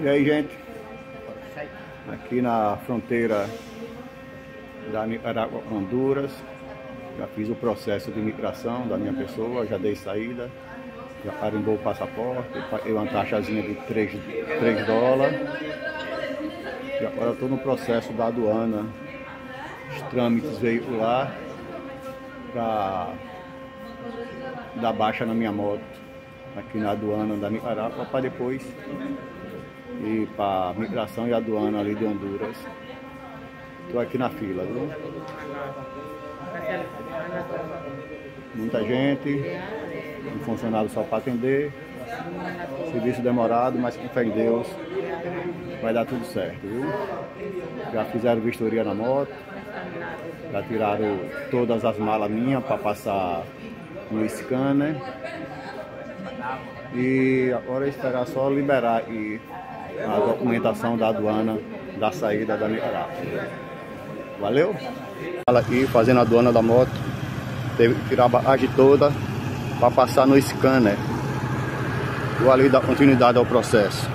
E aí, gente? Aqui na fronteira da Nicarágua com Honduras, já fiz o processo de imigração da minha pessoa, já dei saída, já carimbou o passaporte, paguei uma taxazinha de 3, 3 dólares. E agora estou no processo da aduana, os trâmites veiculares para dar baixa na minha moto aqui na aduana da Nicarágua para depois ir para migração e aduana ali de Honduras. Estou aqui na fila, viu? Muita gente, um funcionário só para atender, serviço demorado, mas com fé em Deus vai dar tudo certo, viu? Já fizeram vistoria na moto, já tiraram todas as malas minhas para passar no scanner. E agora é esperar só liberar e a documentação da aduana da saída da Nicarágua. Valeu? Aqui fazendo a aduana da moto, teve que tirar a barragem toda para passar no scanner. Vou ali dar continuidade ao processo.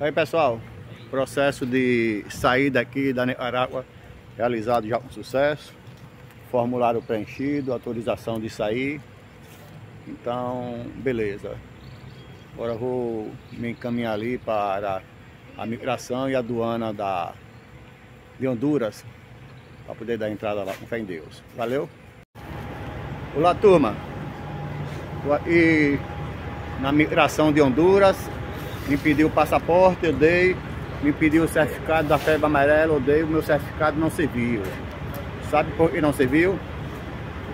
Aí pessoal, processo de saída aqui da Nicarágua realizado já com sucesso. Formulário preenchido, autorização de sair. Então, beleza. Agora vou me encaminhar ali para a migração e a aduana da, de Honduras para poder dar entrada lá com fé em Deus. Valeu? Olá turma, estou aqui na migração de Honduras, me pediu o passaporte, eu dei, me pediu o certificado da febre amarela, eu dei, o meu certificado não serviu. Sabe por que não serviu?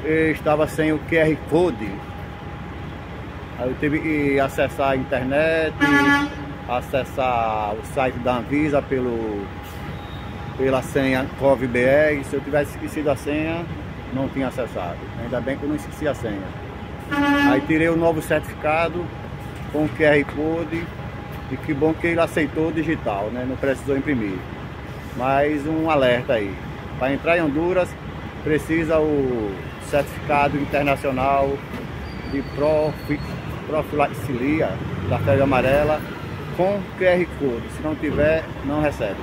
Eu estava sem o QR Code Aí eu tive que acessar a internet, acessar o site da Anvisa pelo, pela senha COVBR. Se eu tivesse esquecido a senha, não tinha acessado. Ainda bem que eu não esqueci a senha. Aí tirei o novo certificado com o QR Code e que bom que ele aceitou digital, né? Não precisou imprimir. Mas um alerta aí. Para entrar em Honduras precisa o certificado internacional de profi profilaxilia da febre amarela com QR Code. Se não tiver, não recebe.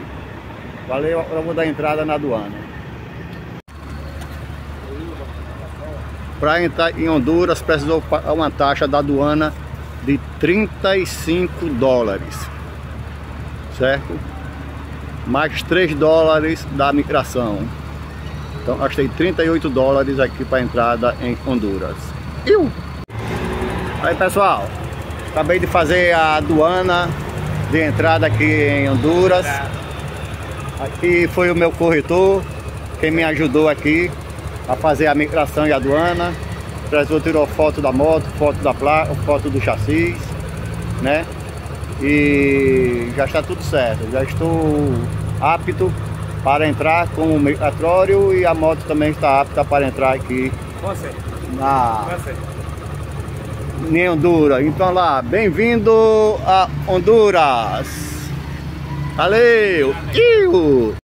Valeu, eu vou dar entrada na aduana. Para entrar em Honduras, precisou pagar uma taxa da aduana de 35 dólares. Certo? Mais 3 dólares da migração. Então gastei 38 dólares aqui para entrada em Honduras. Eu Aí pessoal, acabei de fazer a aduana de entrada aqui em Honduras. Aqui foi o meu corretor, quem me ajudou aqui a fazer a migração e a aduana. Precisou tirou foto da moto, foto da placa, foto do chassi, né? E já está tudo certo. Já estou apto para entrar com o migratório e a moto também está apta para entrar aqui na em Honduras. Então lá, bem-vindo a Honduras. Valeu! Iu!